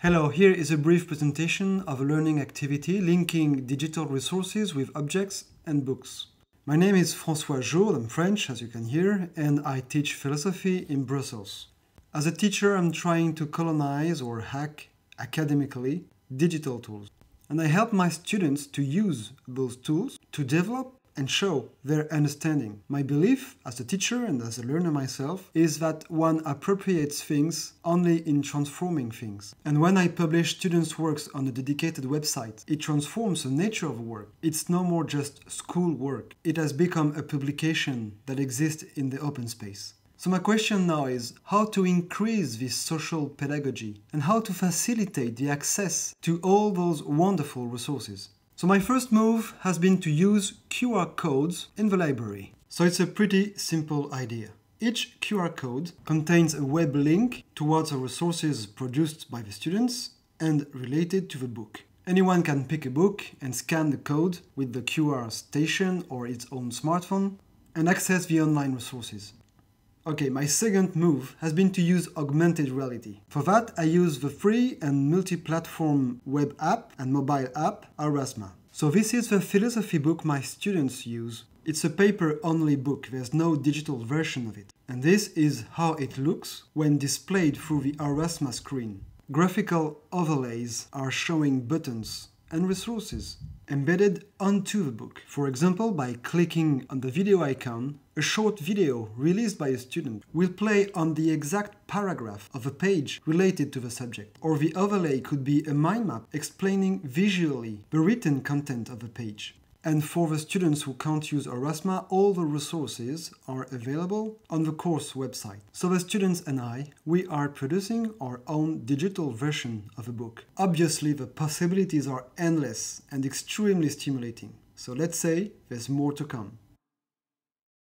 Hello, here is a brief presentation of a learning activity linking digital resources with objects and books. My name is François Jourde, I'm French as you can hear, and I teach philosophy in Brussels. As a teacher, I'm trying to colonize or hack academically digital tools. And I help my students to use those tools to develop and show their understanding. My belief as a teacher and as a learner myself is that one appropriates things only in transforming things. And when I publish students' works on a dedicated website, it transforms the nature of work. It's no more just school work. It has become a publication that exists in the open space. So my question now is how to increase this social pedagogy and how to facilitate the access to all those wonderful resources. So my first move has been to use QR codes in the library. So it's a pretty simple idea. Each QR code contains a web link towards the resources produced by the students and related to the book. Anyone can pick a book and scan the code with the QR station or its own smartphone and access the online resources. Okay, my second move has been to use augmented reality. For that, I use the free and multi-platform web app and mobile app Aurasma. So this is the philosophy book my students use. It's a paper-only book, there's no digital version of it. And this is how it looks when displayed through the Aurasma screen. Graphical overlays are showing buttons and resources embedded onto the book. For example, by clicking on the video icon, a short video released by a student will play on the exact paragraph of a page related to the subject. Or the overlay could be a mind map explaining visually the written content of the page. And for the students who can't use Aurasma, all the resources are available on the course website. So the students and I, we are producing our own digital version of a book. Obviously, the possibilities are endless and extremely stimulating. So let's say there's more to come.